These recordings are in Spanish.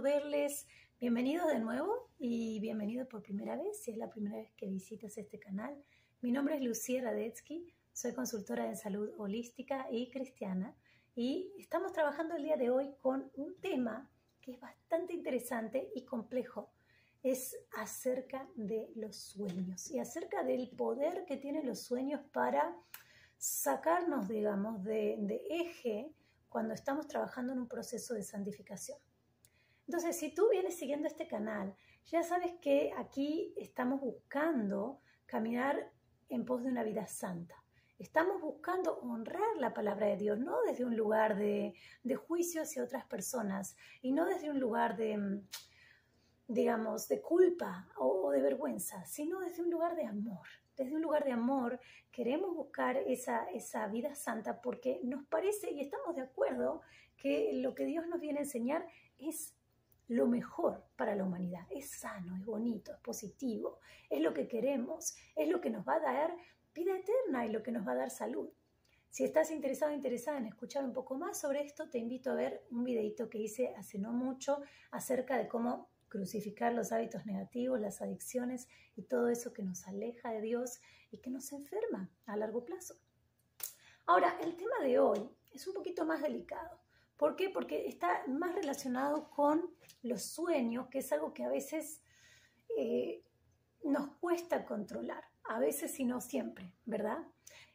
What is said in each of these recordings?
verles. Bienvenidos de nuevo y bienvenidos por primera vez, si es la primera vez que visitas este canal. Mi nombre es Lucía Radetsky, soy consultora de salud holística y cristiana y estamos trabajando el día de hoy con un tema que es bastante interesante y complejo. Es acerca de los sueños y acerca del poder que tienen los sueños para sacarnos, digamos, de eje cuando estamos trabajando en un proceso de santificación. Entonces, si tú vienes siguiendo este canal, ya sabes que aquí estamos buscando caminar en pos de una vida santa. Estamos buscando honrar la palabra de Dios, no desde un lugar de, juicio hacia otras personas y no desde un lugar de, digamos, de culpa o de vergüenza, sino desde un lugar de amor desde un lugar de amor, queremos buscar esa, esa vida santa porque nos parece y estamos de acuerdo que lo que Dios nos viene a enseñar es lo mejor para la humanidad. Es sano, es bonito, es positivo, es lo que queremos, es lo que nos va a dar vida eterna y lo que nos va a dar salud. Si estás interesado o interesada en escuchar un poco más sobre esto, te invito a ver un videito que hice hace no mucho acerca de cómo crucificar los hábitos negativos, las adicciones y todo eso que nos aleja de Dios y que nos enferma a largo plazo. Ahora, el tema de hoy es un poquito más delicado. ¿Por qué? Porque está más relacionado con los sueños, que es algo que a veces eh, nos cuesta controlar, a veces y no siempre, ¿verdad?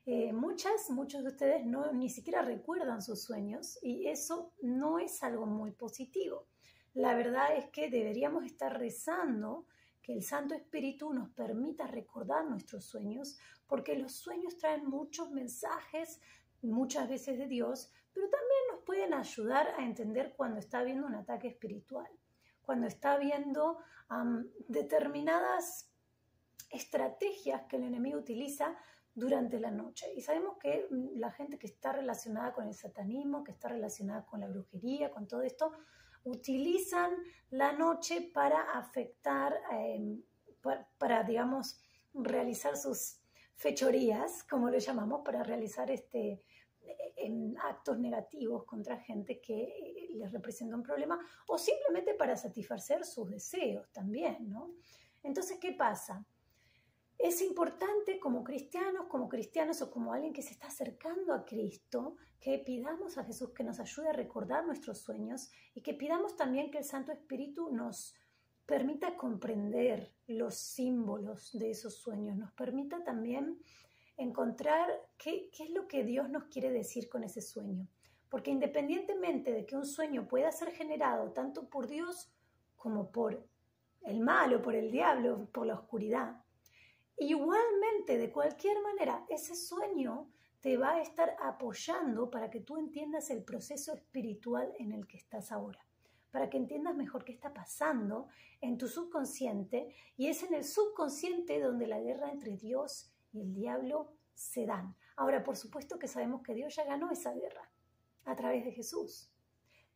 Eh, muchas, muchos de ustedes no, ni siquiera recuerdan sus sueños y eso no es algo muy positivo. La verdad es que deberíamos estar rezando que el Santo Espíritu nos permita recordar nuestros sueños, porque los sueños traen muchos mensajes, muchas veces de Dios, pero también nos pueden ayudar a entender cuando está habiendo un ataque espiritual, cuando está habiendo determinadas estrategias que el enemigo utiliza durante la noche. Y sabemos que mm, la gente que está relacionada con el satanismo, que está relacionada con la brujería, con todo esto, utilizan la noche para afectar, em, para, digamos, realizar sus fechorías, como lo llamamos, para realizar este, actos negativos contra gente que eh, les representa un problema o simplemente para satisfacer sus deseos también, ¿no? Entonces, ¿qué pasa? Es importante como cristianos, como cristianos o como alguien que se está acercando a Cristo, que pidamos a Jesús que nos ayude a recordar nuestros sueños y que pidamos también que el Santo Espíritu nos permita comprender los símbolos de esos sueños, nos permita también encontrar qué, qué es lo que Dios nos quiere decir con ese sueño. Porque independientemente de que un sueño pueda ser generado tanto por Dios como por el mal o por el diablo, por la oscuridad, Igualmente, de cualquier manera, ese sueño te va a estar apoyando para que tú entiendas el proceso espiritual en el que estás ahora, para que entiendas mejor qué está pasando en tu subconsciente y es en el subconsciente donde la guerra entre Dios el diablo se dan. Ahora, por supuesto que sabemos que Dios ya ganó esa guerra a través de Jesús.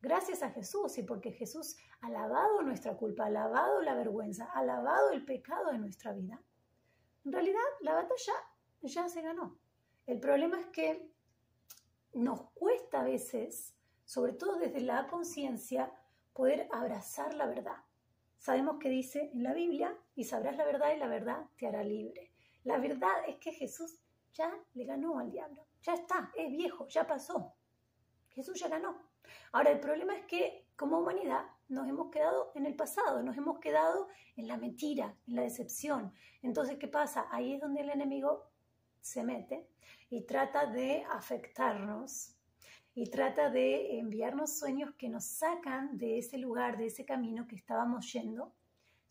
Gracias a Jesús y porque Jesús ha lavado nuestra culpa, ha lavado la vergüenza, ha lavado el pecado de nuestra vida en realidad, la batalla ya se ganó. El problema es que nos cuesta a veces, sobre todo desde la conciencia, poder abrazar la verdad. Sabemos que dice en la Biblia, y sabrás la verdad y la verdad te hará libre. La verdad es que Jesús ya le ganó al diablo. Ya está, es viejo, ya pasó. Jesús ya ganó. Ahora, el problema es que como humanidad nos hemos quedado en el pasado, nos hemos quedado en la mentira, en la decepción. Entonces, ¿qué pasa? Ahí es donde el enemigo se mete y trata de afectarnos y trata de enviarnos sueños que nos sacan de ese lugar, de ese camino que estábamos yendo,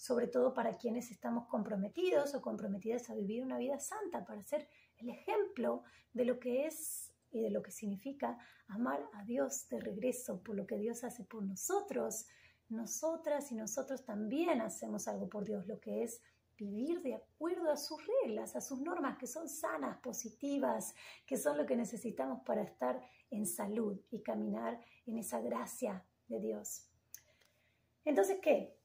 sobre todo para quienes estamos comprometidos o comprometidas a vivir una vida santa, para ser el ejemplo de lo que es y de lo que significa amar a Dios de regreso por lo que Dios hace por nosotros. Nosotras y nosotros también hacemos algo por Dios, lo que es vivir de acuerdo a sus reglas, a sus normas, que son sanas, positivas, que son lo que necesitamos para estar en salud y caminar en esa gracia de Dios. Entonces, ¿qué?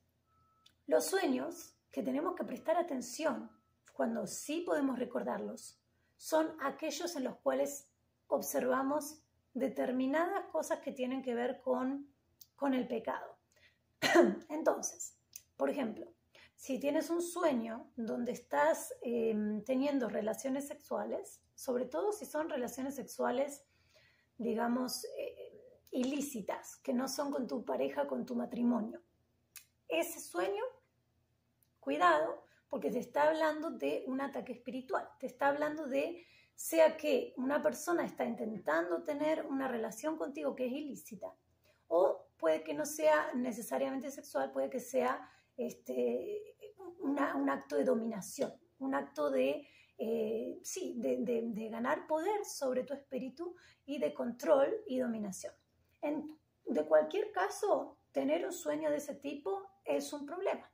Los sueños que tenemos que prestar atención cuando sí podemos recordarlos son aquellos en los cuales observamos determinadas cosas que tienen que ver con, con el pecado. Entonces, por ejemplo, si tienes un sueño donde estás em, teniendo relaciones sexuales, sobre todo si son relaciones sexuales, digamos, eh, ilícitas, que no son con tu pareja, con tu matrimonio, ese sueño, cuidado, porque te está hablando de un ataque espiritual, te está hablando de, sea que una persona está intentando tener una relación contigo que es ilícita, o puede que no sea necesariamente sexual, puede que sea este, un acto de dominación, un acto de, eh, sí, de, ganar poder sobre tu espíritu y de control y dominación. En, de cualquier caso, tener un sueño de ese tipo es un problema.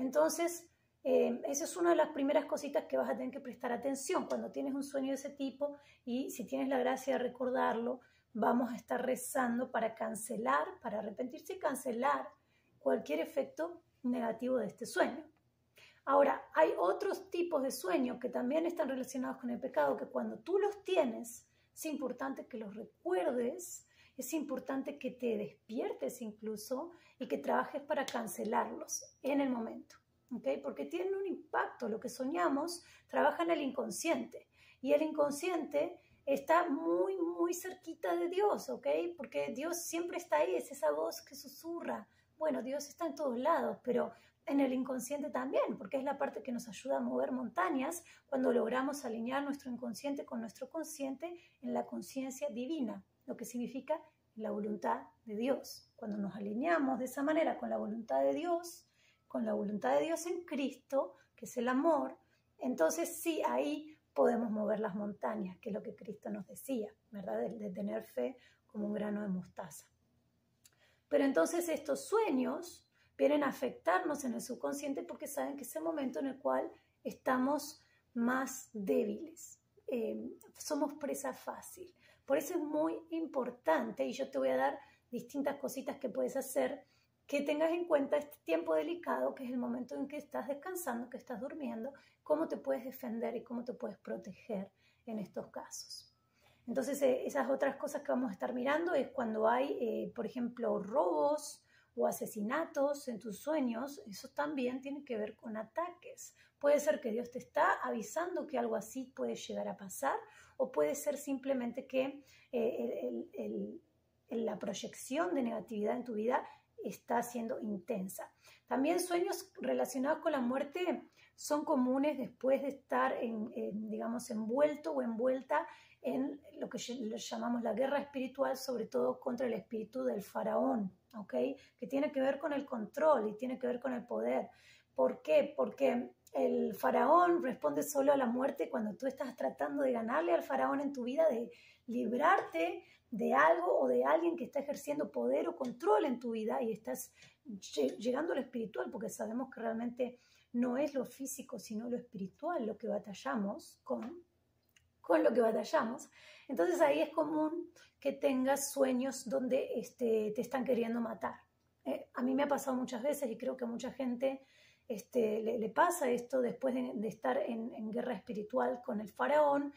Entonces, eh, esa es una de las primeras cositas que vas a tener que prestar atención cuando tienes un sueño de ese tipo y si tienes la gracia de recordarlo, vamos a estar rezando para cancelar, para arrepentirse y cancelar cualquier efecto negativo de este sueño. Ahora, hay otros tipos de sueños que también están relacionados con el pecado, que cuando tú los tienes, es importante que los recuerdes, es importante que te despiertes incluso y que trabajes para cancelarlos en el momento, ¿ok? Porque tienen un impacto, lo que soñamos trabaja en el inconsciente y el inconsciente está muy, muy cerquita de Dios, ¿ok? Porque Dios siempre está ahí, es esa voz que susurra, bueno, Dios está en todos lados, pero en el inconsciente también, porque es la parte que nos ayuda a mover montañas cuando logramos alinear nuestro inconsciente con nuestro consciente en la conciencia divina, lo que significa la voluntad de Dios. Cuando nos alineamos de esa manera con la voluntad de Dios, con la voluntad de Dios en Cristo, que es el amor, entonces sí, ahí podemos mover las montañas, que es lo que Cristo nos decía, ¿verdad? De, de tener fe como un grano de mostaza. Pero entonces estos sueños vienen a afectarnos en el subconsciente porque saben que es el momento en el cual estamos más débiles, eh, somos presa fácil. Por eso es muy importante, y yo te voy a dar distintas cositas que puedes hacer, que tengas en cuenta este tiempo delicado, que es el momento en que estás descansando, que estás durmiendo, cómo te puedes defender y cómo te puedes proteger en estos casos. Entonces, eh, esas otras cosas que vamos a estar mirando es cuando hay, eh, por ejemplo, robos o asesinatos en tus sueños, eso también tiene que ver con ataques. Puede ser que Dios te está avisando que algo así puede llegar a pasar o puede ser simplemente que eh, la proyección de negatividad en tu vida está siendo intensa. También sueños relacionados con la muerte son comunes después de estar, en, digamos, envuelto o envuelta en lo que llamamos la guerra espiritual, sobre todo contra el espíritu del faraón, ¿ok? Que tiene que ver con el control y tiene que ver con el poder. ¿Por qué? Porque el faraón responde solo a la muerte cuando tú estás tratando de ganarle al faraón en tu vida, de librarte de algo o de alguien que está ejerciendo poder o control en tu vida y estás llegando a lo espiritual, porque sabemos que realmente no es lo físico, sino lo espiritual lo que batallamos con con lo que batallamos. Entonces ahí es común que tengas sueños donde este, te están queriendo matar. Eh, a mí me ha pasado muchas veces y creo que a mucha gente este, le, pasa esto después de, estar en, guerra espiritual con el faraón.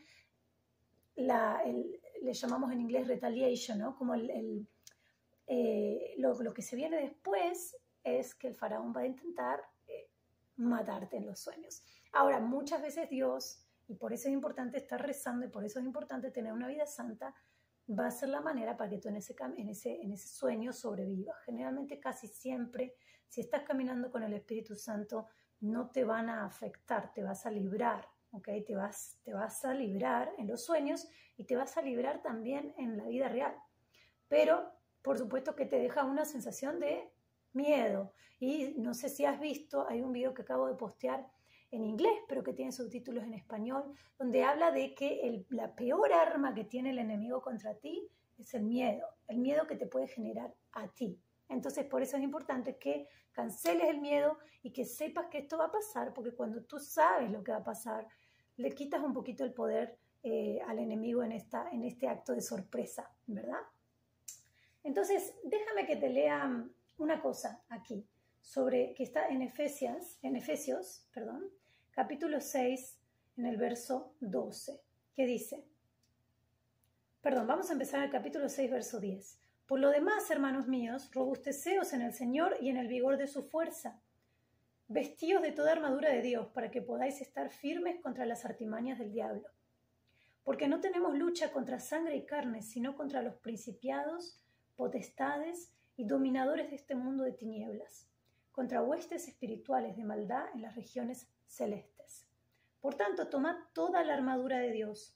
Le llamamos en inglés retaliation, ¿no? Como eh, lo, lo, que se viene después es que el faraón va a intentar eh, matarte en los sueños. Ahora, muchas veces Dios y por eso es importante estar rezando y por eso es importante tener una vida santa, va a ser la manera para que tú en ese, en ese, en ese sueño sobrevivas. Generalmente casi siempre, si estás caminando con el Espíritu Santo, no te van a afectar, te vas a librar, ¿ok? Te vas, te vas a librar en los sueños y te vas a librar también en la vida real. Pero, por supuesto que te deja una sensación de miedo. Y no sé si has visto, hay un video que acabo de postear en inglés, pero que tiene subtítulos en español, donde habla de que la peor arma que tiene el enemigo contra ti es el miedo, el miedo que te puede generar a ti. Entonces, por eso es importante que canceles el miedo y que sepas que esto va a pasar, porque cuando tú sabes lo que va a pasar, le quitas un poquito el poder eh, al enemigo en, esta, en este acto de sorpresa, ¿verdad? Entonces, déjame que te lea una cosa aquí sobre que está en Efesios, en Efesios, perdón, capítulo 6, en el verso 12, que dice, perdón, vamos a empezar el capítulo 6, verso 10. Por lo demás, hermanos míos, robusteceos en el Señor y en el vigor de su fuerza. Vestíos de toda armadura de Dios para que podáis estar firmes contra las artimañas del diablo. Porque no tenemos lucha contra sangre y carne, sino contra los principiados, potestades y dominadores de este mundo de tinieblas, contra huestes espirituales de maldad en las regiones celestes. Por tanto, tomad toda la armadura de Dios,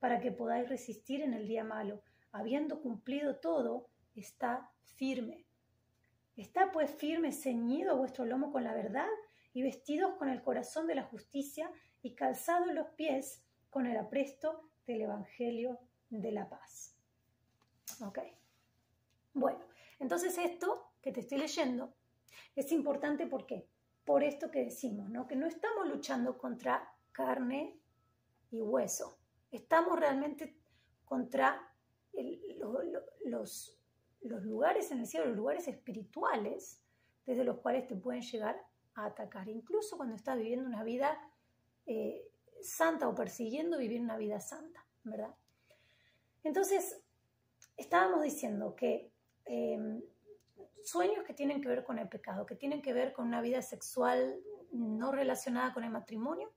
para que podáis resistir en el día malo, habiendo cumplido todo, está firme. Está pues firme, ceñido vuestro lomo con la verdad y vestidos con el corazón de la justicia y calzados los pies con el apresto del Evangelio de la paz. Ok. Bueno, entonces esto que te estoy leyendo es importante ¿por qué? Por esto que decimos, ¿no? Que no estamos luchando contra carne y hueso. Estamos realmente contra los, lugares en el cielo, los lugares espirituales desde los cuales te pueden llegar a atacar, incluso cuando estás viviendo una vida eh, santa o persiguiendo vivir una vida santa, ¿verdad? Entonces, estábamos diciendo que em, sueños que tienen que ver con el pecado, que tienen que ver con una vida sexual no relacionada con el matrimonio,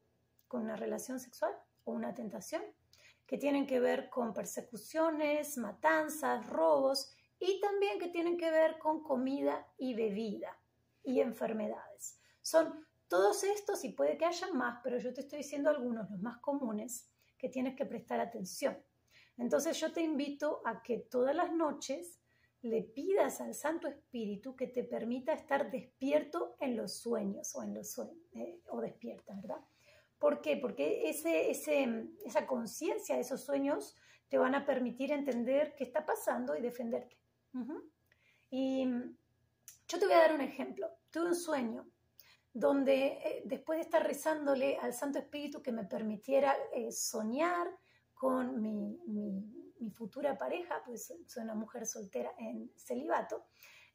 con una relación sexual o una tentación, que tienen que ver con persecuciones, matanzas, robos y también que tienen que ver con comida y bebida y enfermedades. Son todos estos y puede que haya más, pero yo te estoy diciendo algunos, los más comunes, que tienes que prestar atención. Entonces yo te invito a que todas las noches le pidas al Santo Espíritu que te permita estar despierto en los sueños o en los sueños, eh, o despierta, ¿verdad? ¿Por qué? Porque ese, esa conciencia de esos sueños te van a permitir entender qué está pasando y defenderte. Y yo te voy a dar un ejemplo. Tuve un sueño donde eh, después de estar rezándole al Santo Espíritu que me permitiera eh, soñar con mi, mi, futura pareja, pues soy una mujer soltera en celibato,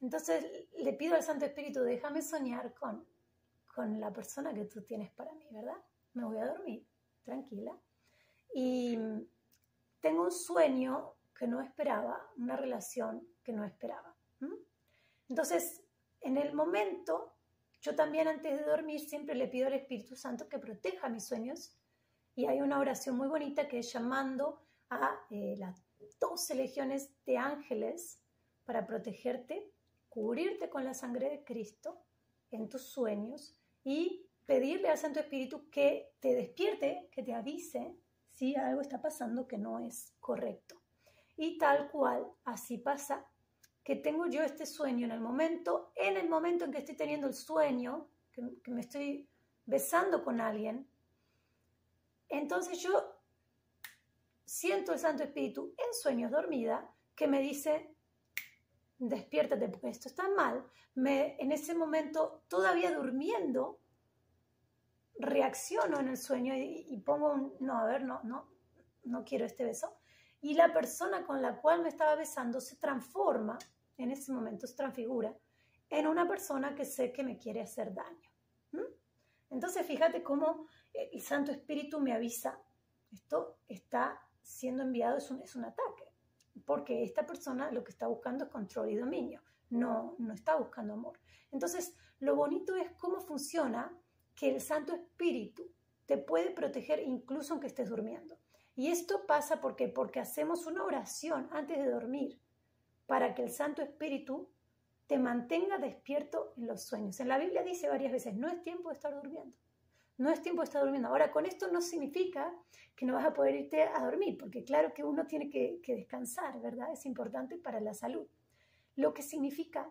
entonces le pido al Santo Espíritu, déjame soñar con, con la persona que tú tienes para mí, ¿verdad? Me voy a dormir, tranquila. Y tengo un sueño que no esperaba, una relación que no esperaba. Entonces, en el momento yo también antes de dormir siempre le pido al Espíritu Santo que proteja mis sueños y hay una oración muy bonita que es llamando eh, las 12 legiones de ángeles para protegerte, cubrirte con la sangre de Cristo en tus sueños y pedirle al Santo Espíritu que te despierte, que te avise si algo está pasando que no es correcto. Y tal cual, así pasa que tengo yo este sueño en el momento, en el momento en que estoy teniendo el sueño, que, me estoy besando con alguien, entonces yo siento el Santo Espíritu en sueños dormida que me dice, despiértate porque esto está mal. Me, en ese momento, todavía durmiendo, reacciono en el sueño y, pongo un, no, a ver, no, no, no quiero este beso y la persona con la cual me estaba besando se transforma, en ese momento se transfigura, en una persona que sé que me quiere hacer daño. Entonces fíjate cómo el Santo Espíritu me avisa, esto está siendo enviado, es un, es un ataque, porque esta persona lo que está buscando es control y dominio, no, no está buscando amor. Entonces, lo bonito es cómo funciona que el Santo Espíritu te puede proteger incluso aunque estés durmiendo. Y esto pasa porque, porque hacemos una oración antes de dormir para que el Santo Espíritu te mantenga despierto en los sueños. En la Biblia dice varias veces, no es tiempo de estar durmiendo. No es tiempo de estar durmiendo. Ahora, con esto no significa que no vas a poder irte a dormir, porque claro que uno tiene que, descansar, ¿verdad? Es importante para la salud. Lo que significa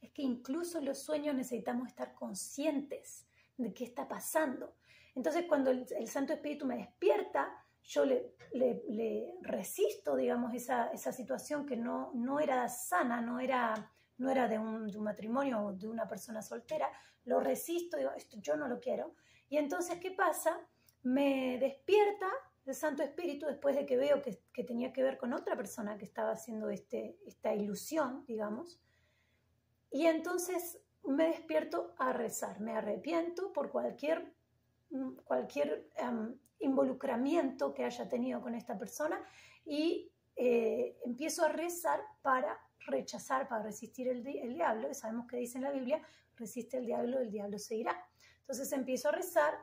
es que incluso en los sueños necesitamos estar conscientes de qué está pasando. Entonces, cuando el, Santo Espíritu me despierta, yo le, le, resisto, digamos, esa, esa, situación que no, no era sana, no era, no era de, un, de un matrimonio o de una persona soltera, lo resisto, digo, esto yo no lo quiero. Y entonces, ¿qué pasa? Me despierta el Santo Espíritu después de que veo que, tenía que ver con otra persona que estaba haciendo este, esta ilusión, digamos. Y entonces me despierto a rezar, me arrepiento por cualquier, cualquier em, involucramiento que haya tenido con esta persona y eh, empiezo a rezar para rechazar, para resistir el, el diablo. Y sabemos que dice en la Biblia, resiste el diablo, el diablo se irá. Entonces empiezo a rezar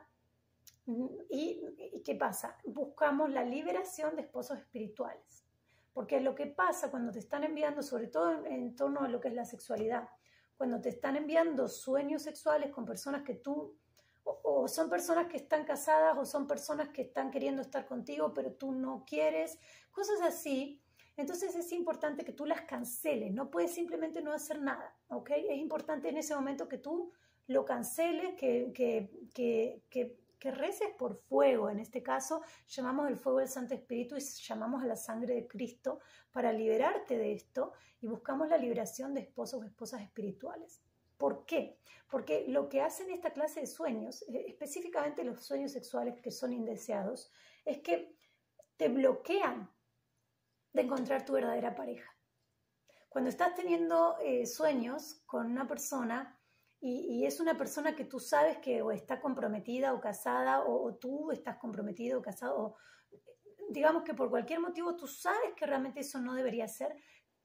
¿Y, qué pasa? Buscamos la liberación de esposos espirituales. Porque lo que pasa cuando te están enviando, sobre todo en, torno a lo que es la sexualidad, cuando te están enviando sueños sexuales con personas que tú, o, son personas que están casadas, o son personas que están queriendo estar contigo, pero tú no quieres, cosas así, entonces es importante que tú las canceles, no puedes simplemente no hacer nada, ¿ok? Es importante en ese momento que tú lo canceles, que, que, que que reces por fuego. En este caso, llamamos el fuego del Santo Espíritu y llamamos a la sangre de Cristo para liberarte de esto y buscamos la liberación de esposos o esposas espirituales. ¿Por qué? Porque lo que hacen esta clase de sueños, eh, específicamente los sueños sexuales que son indeseados, es que te bloquean de encontrar tu verdadera pareja. Cuando estás teniendo eh, sueños con una persona, y, es una persona que tú sabes que o está comprometida o casada o, tú estás comprometido o casado o digamos que por cualquier motivo tú sabes que realmente eso no debería ser,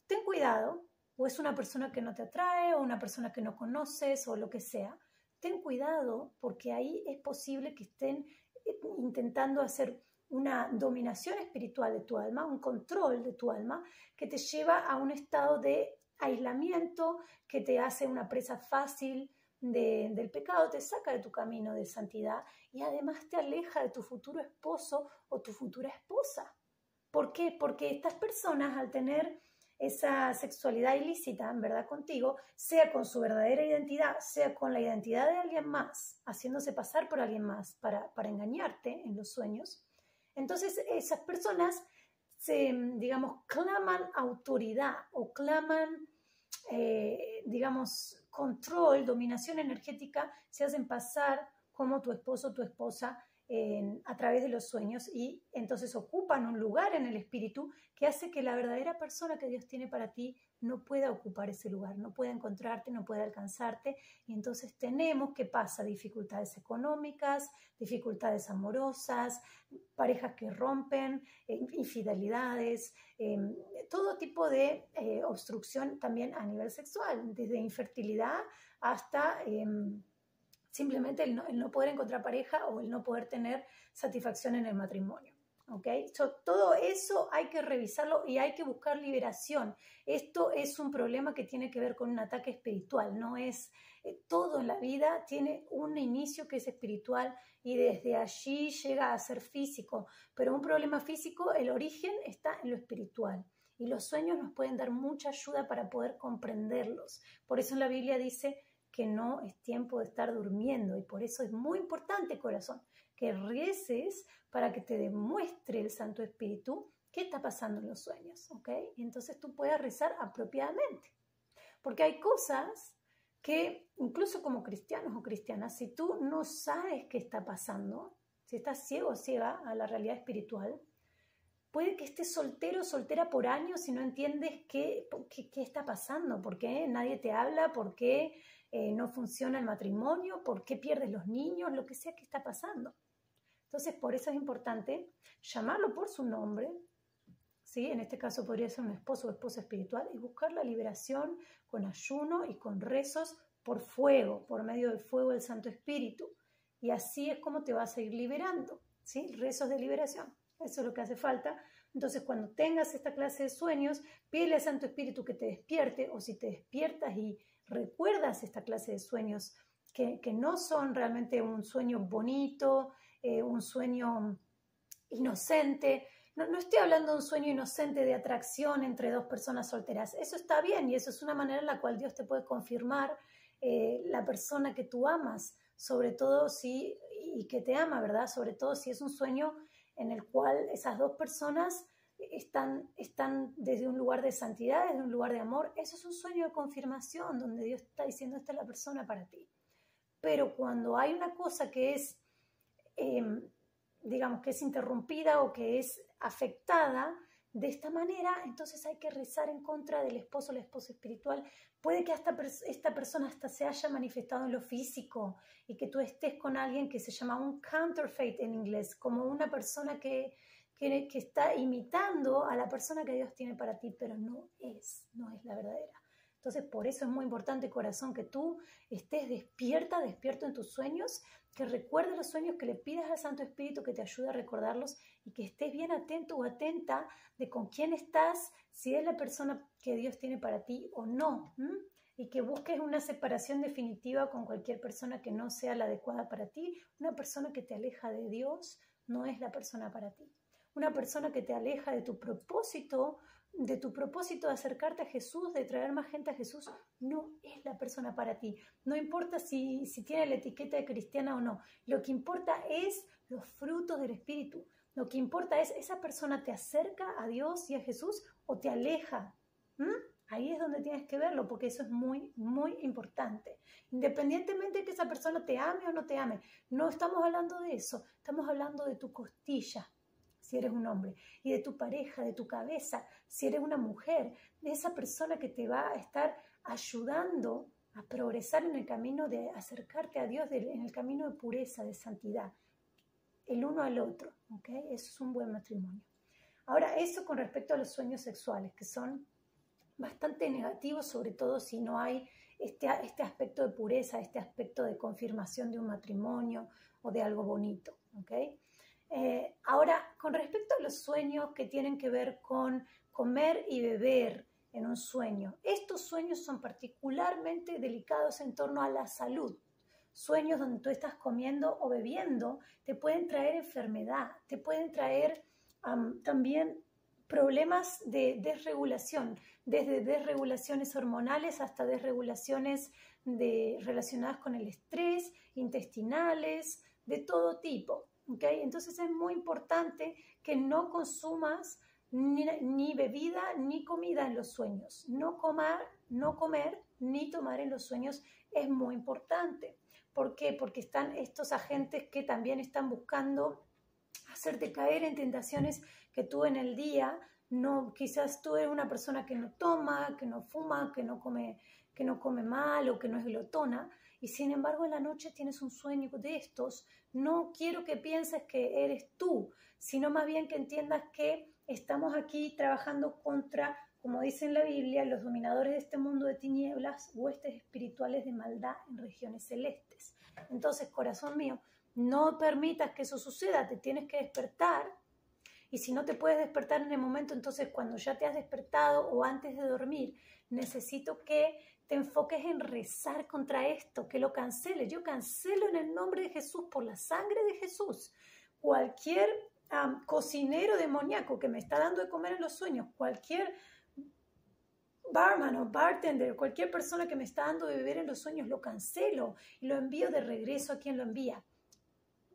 ten cuidado o es una persona que no te atrae o una persona que no conoces o lo que sea. Ten cuidado porque ahí es posible que estén eh, intentando hacer una dominación espiritual de tu alma, un control de tu alma que te lleva a un estado de aislamiento que te hace una presa fácil del pecado, te saca de tu camino de santidad y además te aleja de tu futuro esposo o tu futura esposa. ¿Por qué? Porque estas personas al tener esa sexualidad ilícita, en verdad, contigo, sea con su verdadera identidad, sea con la identidad de alguien más, haciéndose pasar por alguien más para, para engañarte en los sueños, entonces esas personas se, digamos, claman autoridad o claman, eh, digamos, control, dominación energética, se hacen pasar como tu esposo o tu esposa a través de los sueños y entonces ocupan un lugar en el espíritu que hace que la verdadera persona que Dios tiene para ti no pueda ocupar ese lugar, no pueda encontrarte, no pueda alcanzarte y entonces tenemos, ¿qué pasa? Dificultades económicas, dificultades amorosas, parejas que rompen, eh, infidelidades, em, todo tipo de eh, obstrucción también a nivel sexual, desde infertilidad hasta... Em, simplemente el no, poder encontrar pareja o el no poder tener satisfacción en el matrimonio. ¿Okay? todo eso hay que revisarlo y hay que buscar liberación. Esto es un problema que tiene que ver con un ataque espiritual, no es eh, todo en la vida tiene un inicio que es espiritual y desde allí llega a ser físico, pero un problema físico, el origen está en lo espiritual. Y los sueños nos pueden dar mucha ayuda para poder comprenderlos. Por eso en la Biblia dice, que no es tiempo de estar durmiendo y por eso es muy importante, corazón, que reces para que te demuestre el Santo Espíritu qué está pasando en los sueños, ¿ok? Entonces tú puedas rezar apropiadamente. Porque hay cosas que, incluso como cristianos o cristianas, si tú no sabes qué está pasando, si estás ciego o ciega a la realidad espiritual, puede que estés soltero o soltera por años y no entiendes qué, qué, qué, está pasando, por qué nadie te habla, por qué eh, no funciona el matrimonio, por qué pierdes los niños, lo que sea que está pasando. Entonces, por eso es importante llamarlo por su nombre, ¿sí? en este caso podría ser un esposo o esposa espiritual, y buscar la liberación con ayuno y con rezos por fuego, por medio del fuego del Santo Espíritu. Y así es como te vas a ir liberando, ¿sí? rezos de liberación. Eso es lo que hace falta. Entonces, cuando tengas esta clase de sueños, pídele al Santo Espíritu que te despierte, o si te despiertas y recuerdas esta clase de sueños que, no son realmente un sueño bonito, eh, un sueño inocente. No, estoy hablando de un sueño inocente de atracción entre dos personas solteras. Eso está bien y eso es una manera en la cual Dios te puede confirmar eh, la persona que tú amas, sobre todo si, y que te ama, ¿verdad? Sobre todo si es un sueño en el cual esas dos personas están, están desde un lugar de santidad, desde un lugar de amor. Eso es un sueño de confirmación donde Dios está diciendo, esta es la persona para ti. Pero cuando hay una cosa que es, em, digamos, que es interrumpida o que es afectada de esta manera, entonces hay que rezar en contra del esposo o la esposa espiritual. Puede que hasta esta persona hasta se haya manifestado en lo físico y que tú estés con alguien que se llama un counterfeit en inglés, como una persona que que, está imitando a la persona que Dios tiene para ti, pero no es, no es la verdadera. Entonces, por eso es muy importante, corazón, que tú estés despierta, despierto en tus sueños, que recuerdes los sueños, que le pidas al Santo Espíritu que te ayude a recordarlos y que estés bien atento o atenta de con quién estás, si es la persona que Dios tiene para ti o no. Y que busques una separación definitiva con cualquier persona que no sea la adecuada para ti. Una persona que te aleja de Dios no es la persona para ti. Una persona que te aleja de tu propósito de tu propósito de acercarte a Jesús, de traer más gente a Jesús, no es la persona para ti. No importa si, si tiene la etiqueta de cristiana o no. Lo que importa es los frutos del Espíritu. Lo que importa es, ¿esa persona te acerca a Dios y a Jesús o te aleja? ¿Mm? Ahí es donde tienes que verlo, porque eso es muy, muy importante. Independientemente de que esa persona te ame o no te ame, no estamos hablando de eso, estamos hablando de tu costilla, si eres un hombre, y de tu pareja, de tu cabeza, si eres una mujer, de esa persona que te va a estar ayudando a progresar en el camino de acercarte a Dios, en el camino de pureza, de santidad, el uno al otro, ¿ok? Eso es un buen matrimonio. Ahora, eso con respecto a los sueños sexuales, que son bastante negativos, sobre todo si no hay este, este aspecto de pureza, este aspecto de confirmación de un matrimonio o de algo bonito, ¿ok? Eh, ahora, con respecto a los sueños que tienen que ver con comer y beber en un sueño, estos sueños son particularmente delicados en torno a la salud. Sueños donde tú estás comiendo o bebiendo te pueden traer enfermedad, te pueden traer también problemas de desregulación, desde desregulaciones hormonales hasta desregulaciones de, relacionadas con el estrés, intestinales, de todo tipo. Entonces es muy importante que no consumas ni, bebida ni comida en los sueños. No, comer, no comer ni tomar en los sueños es muy importante. ¿Por qué? Porque están estos agentes que también están buscando hacerte caer en tentaciones que tú en el día no, quizás tú eres una persona que no toma, que no fuma, que no come, que no come mal o que no es glotona, y sin embargo en la noche tienes un sueño de estos, no quiero que pienses que eres tú, sino más bien que entiendas que estamos aquí trabajando contra, como dice en la Biblia, los dominadores de este mundo de tinieblas, huestes espirituales de maldad en regiones celestes. Entonces, corazón mío, no permitas que eso suceda, te tienes que despertar. Y si no te puedes despertar en el momento, entonces cuando ya te has despertado o antes de dormir, necesito que te enfoques en rezar contra esto, que lo canceles. Yo cancelo en el nombre de Jesús, por la sangre de Jesús. Cualquier cocinero demoníaco que me está dando de comer en los sueños, cualquier barman o bartender, cualquier persona que me está dando de beber en los sueños, lo cancelo y lo envío de regreso a quien lo envía.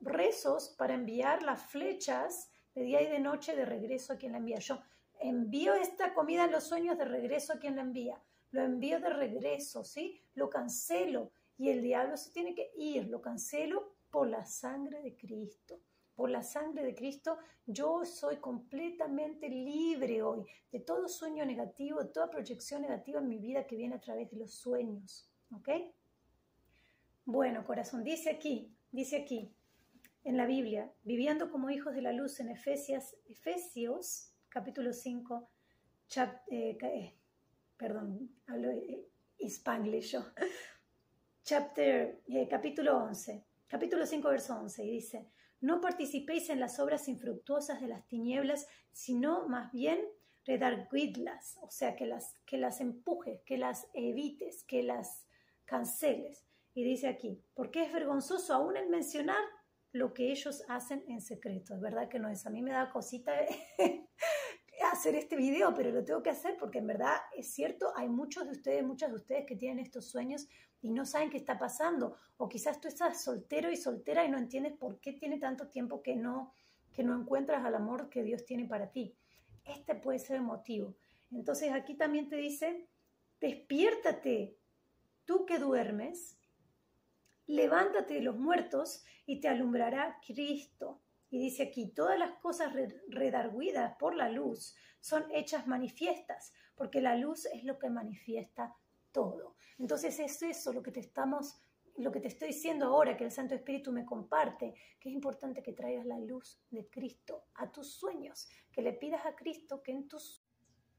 Rezos para enviar las flechas de día y de noche de regreso a quien la envía. Yo envío esta comida en los sueños de regreso a quien la envía lo envío de regreso, ¿sí? Lo cancelo y el diablo se tiene que ir, lo cancelo por la sangre de Cristo. Por la sangre de Cristo yo soy completamente libre hoy de todo sueño negativo, de toda proyección negativa en mi vida que viene a través de los sueños, ¿ok? Bueno, corazón, dice aquí, dice aquí en la Biblia, viviendo como hijos de la luz en Efesios, Efesios capítulo 5, eh, perdón, hablo spanglish yo. Chapter, eh, capítulo 11, capítulo 5, verso 11, y dice, no participéis en las obras infructuosas de las tinieblas, sino más bien redarguidlas, o sea, que las, que las empujes, que las evites, que las canceles. Y dice aquí, porque es vergonzoso aún el mencionar lo que ellos hacen en secreto. Es verdad que no es. A mí me da cosita hacer este video, pero lo tengo que hacer porque en verdad es cierto, hay muchos de ustedes, muchas de ustedes que tienen estos sueños y no saben qué está pasando. O quizás tú estás soltero y soltera y no entiendes por qué tiene tanto tiempo que no, que no encuentras al amor que Dios tiene para ti. Este puede ser el motivo. Entonces aquí también te dice, despiértate, tú que duermes, levántate de los muertos y te alumbrará Cristo. Y dice aquí, todas las cosas redarguidas por la luz son hechas manifiestas, porque la luz es lo que manifiesta todo. Entonces es eso lo que te estamos lo que te estoy diciendo ahora, que el Santo Espíritu me comparte, que es importante que traigas la luz de Cristo a tus sueños, que le pidas a Cristo que en tus...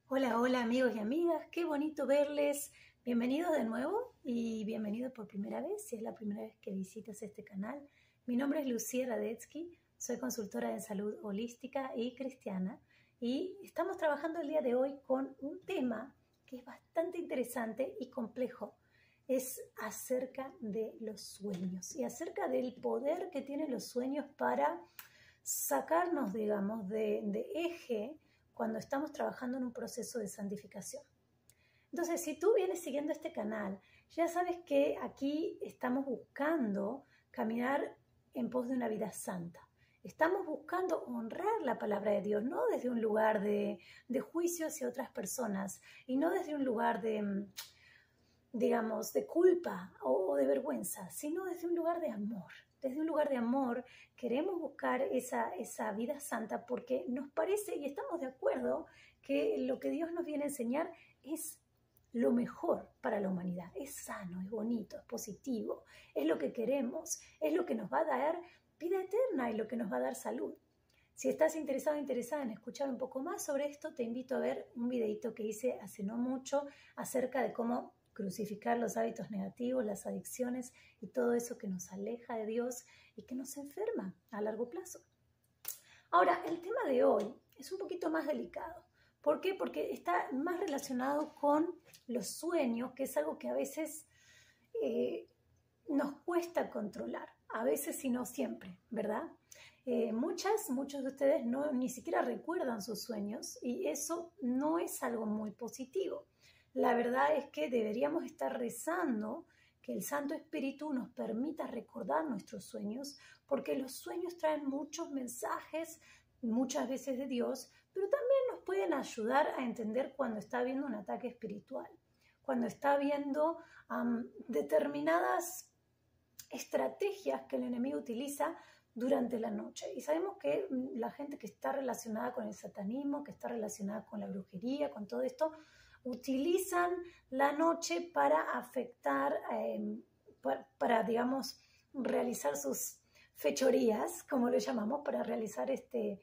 Hola, hola amigos y amigas, qué bonito verles. Bienvenidos de nuevo y bienvenido por primera vez, si es la primera vez que visitas este canal. Mi nombre es Lucía Radetsky, soy consultora de salud holística y cristiana y estamos trabajando el día de hoy con un tema que es bastante interesante y complejo es acerca de los sueños y acerca del poder que tienen los sueños para sacarnos, digamos, de, de, eje cuando estamos trabajando en un proceso de santificación. Entonces, si tú vienes siguiendo este canal, ya sabes que aquí estamos buscando caminar en pos de una vida santa. Estamos buscando honrar la palabra de Dios, no desde un lugar de, de juicio hacia otras personas y no desde un lugar de digamos, de culpa o de vergüenza, sino desde un lugar de amor. Desde un lugar de amor queremos buscar esa, esa vida santa porque nos parece y estamos de acuerdo que lo que Dios nos viene a enseñar es lo mejor para la humanidad. Es sano, es bonito, es positivo, es lo que queremos, es lo que nos va a dar vida eterna y lo que nos va a dar salud. Si estás interesado interesada en escuchar un poco más sobre esto, te invito a ver un videito que hice hace no mucho acerca de cómo crucificar los hábitos negativos, las adicciones y todo eso que nos aleja de Dios y que nos enferma a largo plazo. Ahora, el tema de hoy es un poquito más delicado. ¿Por qué? Porque está más relacionado con los sueños, que es algo que a veces eh, nos cuesta controlar, a veces y no siempre, ¿verdad? Eh, muchas, muchos de ustedes no, ni siquiera recuerdan sus sueños y eso no es algo muy positivo. La verdad es que deberíamos estar rezando que el Santo Espíritu nos permita recordar nuestros sueños, porque los sueños traen muchos mensajes, muchas veces de Dios, pero también nos pueden ayudar a entender cuando está habiendo un ataque espiritual, cuando está habiendo determinadas estrategias que el enemigo utiliza durante la noche. Y sabemos que mm, la gente que está relacionada con el satanismo, que está relacionada con la brujería, con todo esto, utilizan la noche para afectar, em, para, digamos, realizar sus fechorías, como le llamamos, para realizar este,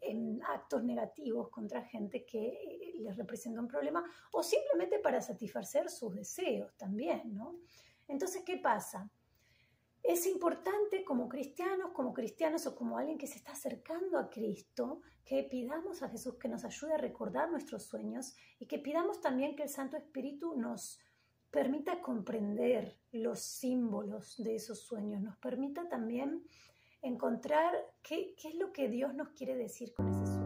en actos negativos contra gente que eh, les representa un problema o simplemente para satisfacer sus deseos también, ¿no? Entonces, ¿qué pasa? Es importante como cristianos, como cristianos o como alguien que se está acercando a Cristo, que pidamos a Jesús que nos ayude a recordar nuestros sueños y que pidamos también que el Santo Espíritu nos permita comprender los símbolos de esos sueños, nos permita también encontrar qué, es lo que Dios nos quiere decir con ese sueño.